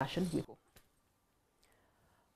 discussion with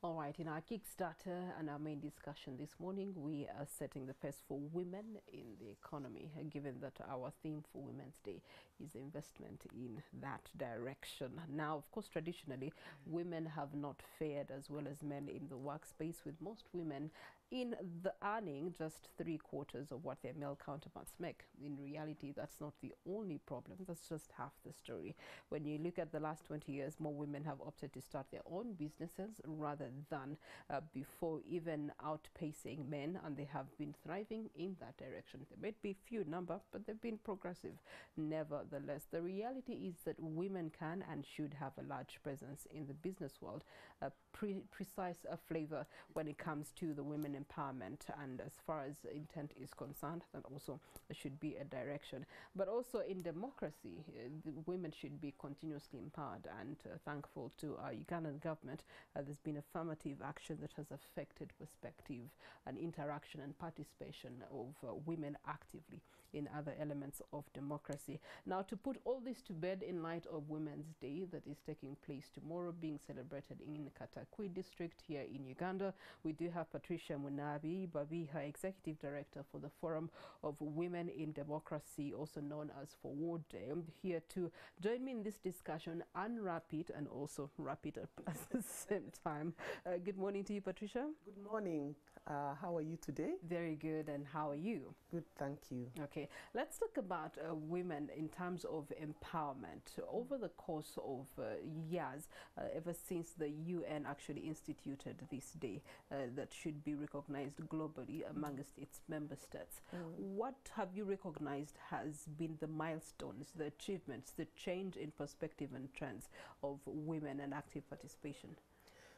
all right, in our Kickstarter and our main discussion this morning, we are setting the pace for women in the economy, given that our theme for Women's Day is investment in that direction. Now, of course, traditionally, women have not fared as well as men in the workspace, with most women in the earning just three quarters of what their male counterparts make. In reality, that's not the only problem. That's just half the story. When you look at the last 20 years, more women have opted to start their own businesses rather than uh, before even outpacing men, and they have been thriving in that direction. They may be few number, but they've been progressive. Nevertheless, the reality is that women can and should have a large presence in the business world, a pre precise uh, flavor when it comes to the women empowerment. And as far as intent is concerned that also should be a direction. But also in democracy uh, women should be continuously empowered and uh, thankful to our Ugandan government. Uh, there's been affirmative action that has affected perspective and interaction and participation of women actively in other elements of democracy. Now to put all this to bed in light of women's day that is taking place tomorrow being celebrated in Katakwi district here in Uganda we do have Patricia Munabi Babiha, Executive Director for the Forum of Women in Democracy, also known as FOWODE, here to join me in this discussion, unwrap it and also wrap it up at the same time. Uh, good morning to you, Patricia. Good morning. Uh, how are you today? Very good. And how are you? Good, thank you. Okay, let's talk about uh, women in terms of empowerment. Over the course of uh, years, uh, ever since the UN actually instituted this day uh, that should be recognized globally amongst its member states. Mm. What have you recognized has been the milestones, the achievements, the change in perspective and trends of women and active participation?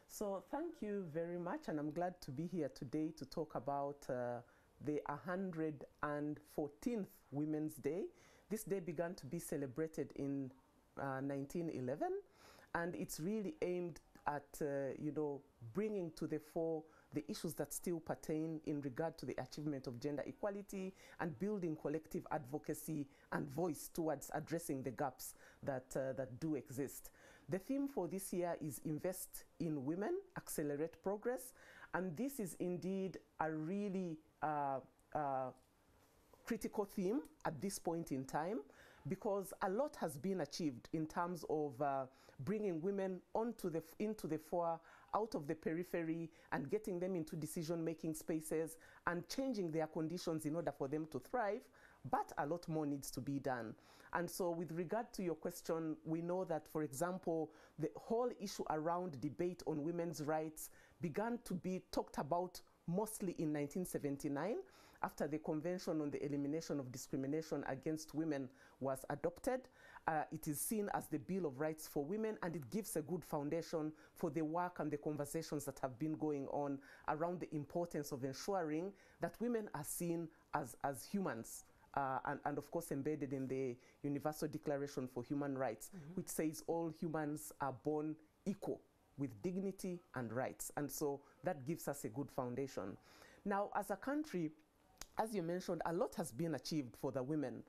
So thank you very much and I'm glad to be here today to talk about uh, the 114th Women's Day. This day began to be celebrated in uh, 1911 and it's really aimed at, uh, you know, bringing to the fore the issues that still pertain in regard to the achievement of gender equality and building collective advocacy and voice towards addressing the gaps that, uh, that do exist. The theme for this year is Invest in Women, Accelerate Progress, and this is indeed a really uh, uh, critical theme at this point in time because a lot has been achieved in terms of uh, bringing women onto the, into the fore, out of the periphery, and getting them into decision-making spaces and changing their conditions in order for them to thrive. But a lot more needs to be done. And so with regard to your question, we know that, for example, the whole issue around debate on women's rights began to be talked about mostly in 1979 after the Convention on the Elimination of Discrimination Against Women was adopted. Uh, it is seen as the Bill of Rights for Women and it gives a good foundation for the work and the conversations that have been going on around the importance of ensuring that women are seen as, as humans. Uh, and, and, of course embedded in the Universal Declaration for Human Rights, mm -hmm. which says all humans are born equal with dignity and rights. And so that gives us a good foundation. Now, as a country, as you mentioned, a lot has been achieved for the women.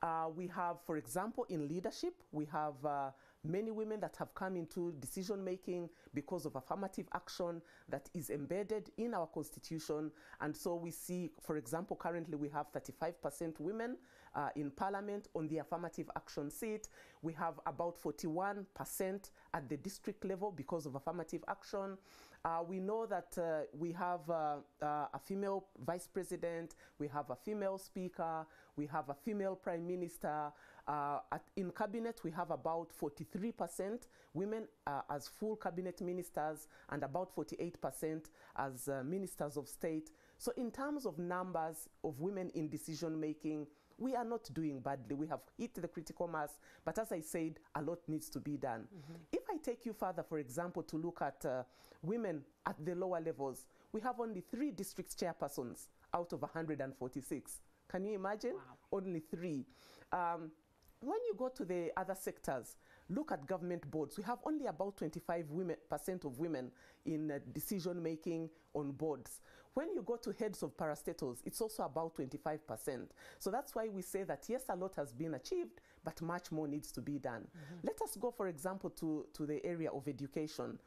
Uh, we have, for example, in leadership, we have uh, many women that have come into decision making because of affirmative action that is embedded in our constitution. And so we see, for example, currently we have 35% women uh, in parliament on the affirmative action seat. We have about 41% at the district level because of affirmative action. Uh, we know that uh, we have uh, uh, a female vice president, we have a female speaker, we have a female prime minister. Uh, at, in cabinet, we have about 43% women uh, as full cabinet ministers and about 48% as ministers of state. So in terms of numbers of women in decision making, we are not doing badly. We have hit the critical mass, but as I said, a lot needs to be done. Mm -hmm. If I take you further, for example, to look at uh, women at the lower levels, we have only three district chairpersons out of 146. Can you imagine? Wow. Only three. Um, when you go to the other sectors, look at government boards, we have only about 25% of women in uh, decision making on boards. When you go to heads of parastatals, it's also about 25%. So that's why we say that yes, a lot has been achieved, but much more needs to be done. Let us go, for example, to, to the area of education.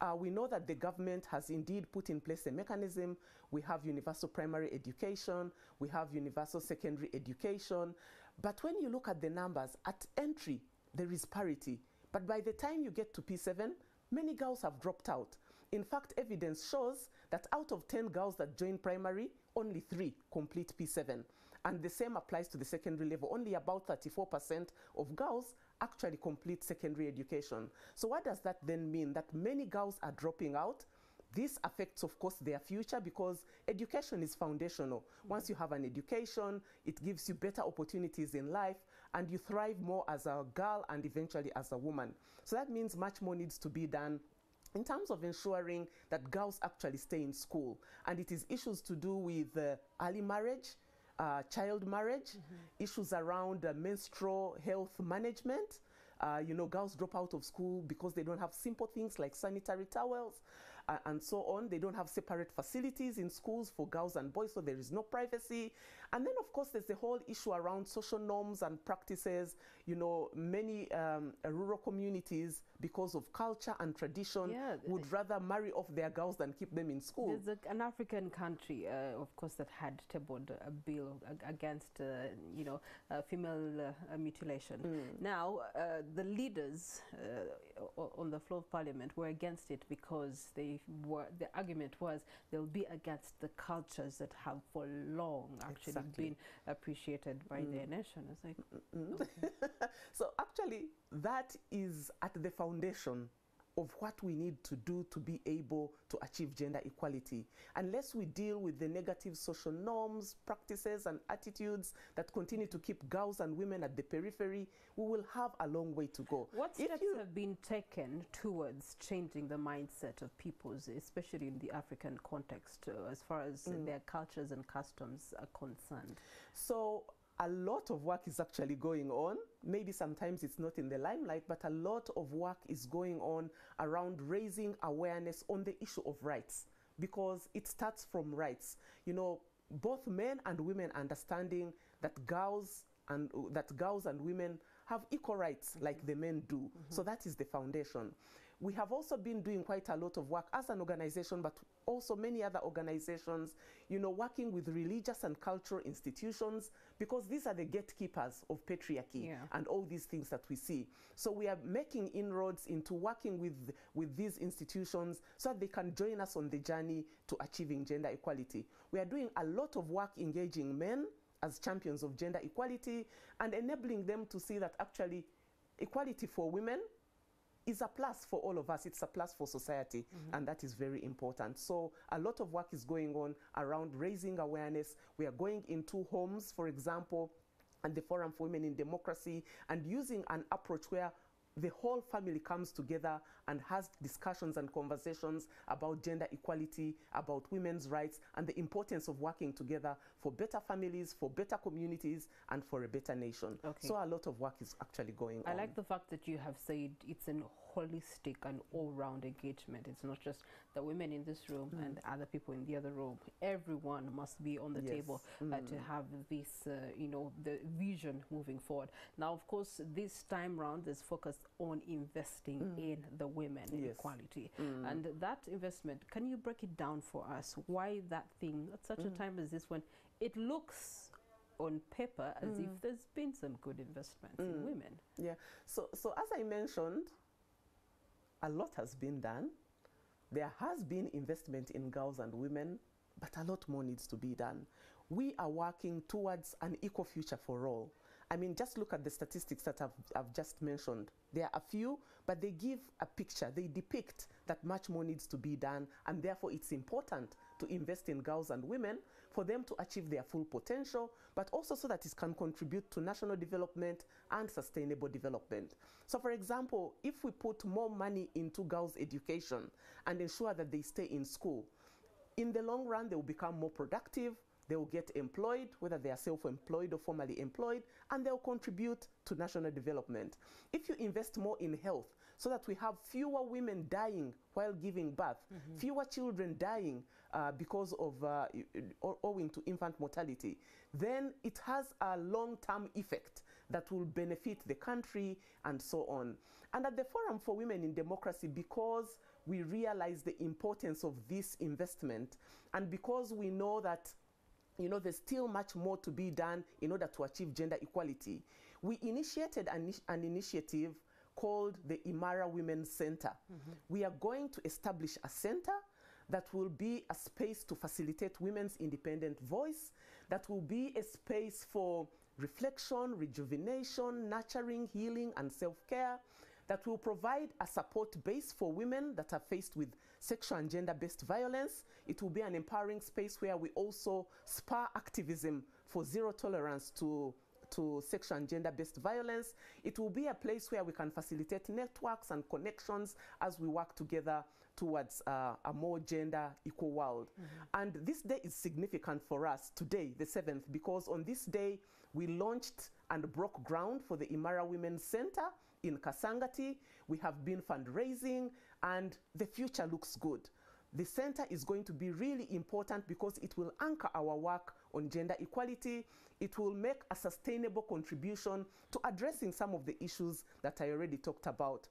Uh, we know that the government has indeed put in place a mechanism. We have universal primary education, we have universal secondary education. But when you look at the numbers, at entry, there is parity. But by the time you get to P7, many girls have dropped out. In fact, evidence shows that out of 10 girls that join primary, only three complete P7. And the same applies to the secondary level. Only about 34% of girls actually complete secondary education. So, what does that then mean? That many girls are dropping out. This affects, of course, their future because education is foundational. Once you have an education, it gives you better opportunities in life and you thrive more as a girl and eventually as a woman. So, that means much more needs to be done in terms of ensuring that girls actually stay in school. And it is issues to do with uh, early marriage, uh, child marriage, issues around uh, menstrual health management. Uh, you know, girls drop out of school because they don't have simple things like sanitary towels and so on. They don't have separate facilities in schools for girls and boys, so there is no privacy. And then, of course, there's the whole issue around social norms and practices. You know, many um, rural communities, because of culture and tradition, Yeah, would rather marry off their girls than keep them in school. There's a, an African country, uh, of course, that had tabled a bill against, uh, you know, uh, female uh, mutilation. Now, uh, the leaders uh, on the floor of parliament were against it because they were. The argument was they'll be against the cultures that have for long actually Exactly. been appreciated by their mm. nation. It's like, So actually, that is at the foundation of what we need to do to be able to achieve gender equality. Unless we deal with the negative social norms, practices, and attitudes that continue to keep girls and women at the periphery, we will have a long way to go. What If steps have been taken towards changing the mindset of peoples, especially in the African context, uh, as far as uh, their cultures and customs are concerned? So a lot of work is actually going on. Maybe sometimes it's not in the limelight, but a lot of work is going on around raising awareness on the issue of rights because it starts from rights. You know, both men and women understanding that girls and that girls and women have equal rights like mm-hmm. the men do. Mm-hmm. So that is the foundation. We have also been doing quite a lot of work as an organization, but also many other organizations, you know, working with religious and cultural institutions because these are the gatekeepers of patriarchy Yeah. and all these things that we see. So we are making inroads into working with, with these institutions so that they can join us on the journey to achieving gender equality. We are doing a lot of work engaging men as champions of gender equality and enabling them to see that actually equality for women is a plus for all of us. It's a plus for society, mm-hmm. and that is very important. So, a lot of work is going on around raising awareness. We are going into homes, for example, and the Forum for Women in Democracy, and using an approach where the whole family comes together and has discussions and conversations about gender equality, about women's rights, and the importance of working together for better families, for better communities, and for a better nation. Okay. So, a lot of work is actually going I on. I like the fact that you have said it's an holistic and all-round engagement. It's not just the women in this room and mm. other people in the other room. Everyone must be on the Yes. table uh, to mm. have this, uh, you know, the vision moving forward. Now, of course, this time round is focused on investing mm. in the women Yes. equality, and that investment. Can you break it down for us? Why that thing at such a time as this when it looks on paper as if there's been some good investments in women. Yeah. So, so as I mentioned, a lot has been done. There has been investment in girls and women, but a lot more needs to be done. We are working towards an equal future for all. I mean, just look at the statistics that I've, I've just mentioned. There are a few, but they give a picture. They depict that much more needs to be done, and therefore it's important to invest in girls and women for them to achieve their full potential, but also so that it can contribute to national development and sustainable development. So, for example, if we put more money into girls' education and ensure that they stay in school, in the long run, they will become more productive, they will get employed, whether they are self employed or formally employed, and they'll contribute to national development. If you invest more in health, so that we have fewer women dying while giving birth, fewer children dying uh, because of uh, owing to infant mortality, then it has a long term effect that will benefit the country and so on. And at the Forum for Women in Democracy, because we realize the importance of this investment and because we know that you know, there's still much more to be done in order to achieve gender equality. We initiated an, an initiative called the Imara Women's Center. Mm-hmm. We are going to establish a center that will be a space to facilitate women's independent voice, that will be a space for reflection, rejuvenation, nurturing, healing, and self care, that will provide a support base for women that are faced with sexual and gender based violence. It will be an empowering space where we also spur activism for zero tolerance to to sexual and gender based violence. It will be a place where we can facilitate networks and connections as we work together towards uh, a more gender equal world. And this day is significant for us today, the 7th, because on this day we launched and broke ground for the Imara Women's Center in Kasangati. We have been fundraising, and the future looks good. The center is going to be really important because it will anchor our work on gender equality. It will make a sustainable contribution to addressing some of the issues that I already talked about.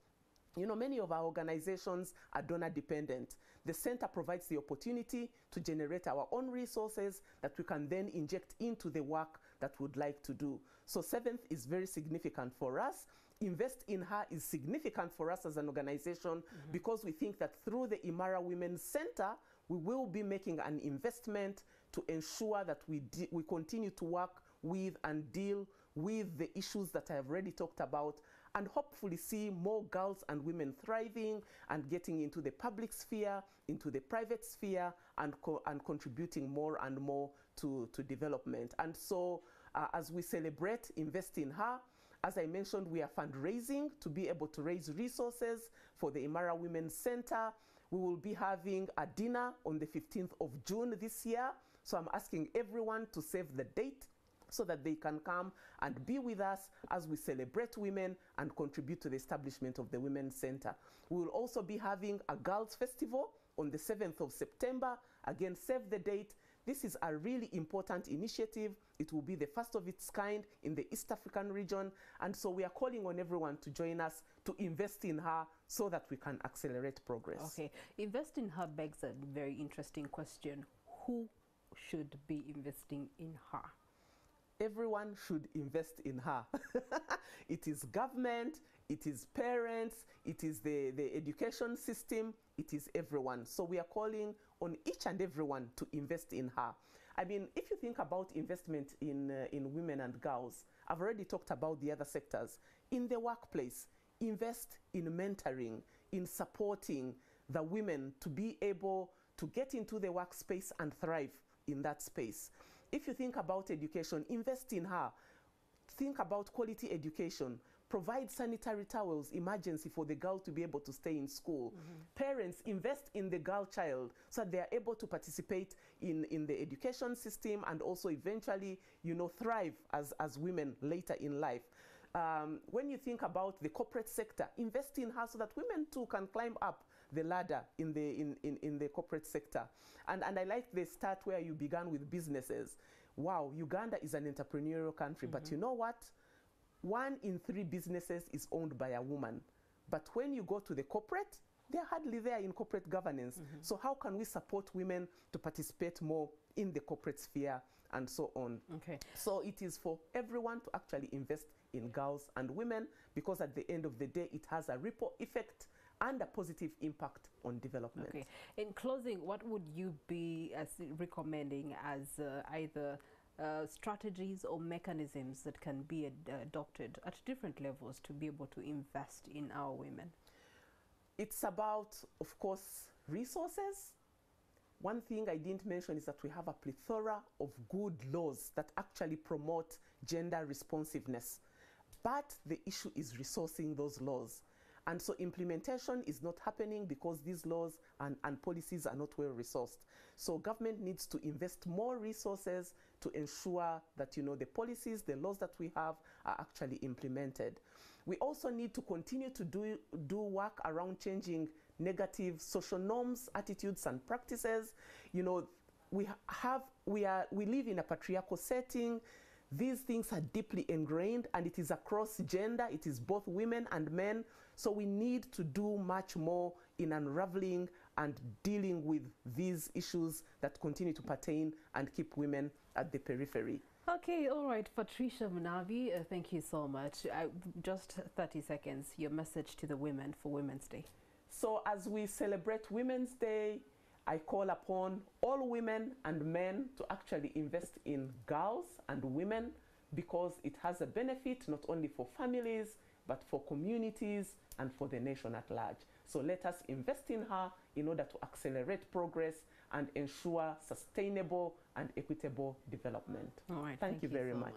You know, many of our organizations are donor dependent. The center provides the opportunity to generate our own resources that we can then inject into the work that we'd like to do. So, seventh is very significant for us. Invest in Her is significant for us as an organization mm-hmm. because we think that through the Imara Women's Center, we will be making an investment to ensure that we, we continue to work with and deal with the issues that I have already talked about and hopefully see more girls and women thriving and getting into the public sphere, into the private sphere, and, co- and contributing more and more to, to development. And so, uh, as we celebrate Invest in Her, as I mentioned, we are fundraising to be able to raise resources for the Imara Women's Center. We will be having a dinner on the 15th of June this year. So I'm asking everyone to save the date so that they can come and be with us as we celebrate women and contribute to the establishment of the Women's Center. We will also be having a Girls Festival on the 7th of September. Again, save the date. This is a really important initiative. It will be the first of its kind in the East African region. And so we are calling on everyone to join us to invest in her so that we can accelerate progress. Okay, invest in her begs a very interesting question. Who should be investing in her? everyone should invest in her. it is government, it is parents, it is the, the education system, it is everyone. So we are calling on each and everyone to invest in her. I mean, if you think about investment in, uh, in women and girls, I've already talked about the other sectors. In the workplace, invest in mentoring, in supporting the women to be able to get into the workspace and thrive in that space. If you think about education, invest in her. Think about quality education. Provide sanitary towels, emergency for the girl to be able to stay in school. Parents, invest in the girl child so that they are able to participate in, in the education system and also eventually, you know, thrive as, as women later in life. Um, when you think about the corporate sector, invest in her so that women too can climb up the ladder in the, in, in, in the corporate sector. And, and I like the start where you began with businesses. Wow, Uganda is an entrepreneurial country, but you know what? One in three businesses is owned by a woman. But when you go to the corporate, they're hardly there in corporate governance. So, how can we support women to participate more in the corporate sphere and so on? Okay. So it is for everyone to actually invest in girls and women because at the end of the day, it has a ripple effect and a positive impact on development. Okay. In closing, what would you be as recommending as uh, either uh, strategies or mechanisms that can be ad- adopted at different levels to be able to invest in our women? It's about, of course, resources. One thing I didn't mention is that we have a plethora of good laws that actually promote gender responsiveness. But the issue is resourcing those laws. And so implementation is not happening because these laws and, and policies are not well resourced. So government needs to invest more resources to ensure that you know the policies, the laws that we have are actually implemented. We also need to continue to do, do work around changing negative social norms, attitudes, and practices. You know, we have we are we live in a patriarchal setting. These things are deeply ingrained, and it is across gender. It is both women and men. So we need to do much more in unraveling and dealing with these issues that continue to pertain and keep women at the periphery. Okay, all right. Patricia Munabi, uh, thank you so much. Uh, just 30 seconds, your message to the women for Women's Day. So as we celebrate Women's Day, I call upon all women and men to actually invest in girls and women because it has a benefit not only for families but for communities and for the nation at large. So let us invest in her in order to accelerate progress and ensure sustainable and equitable development. All right. Thank, you very so much.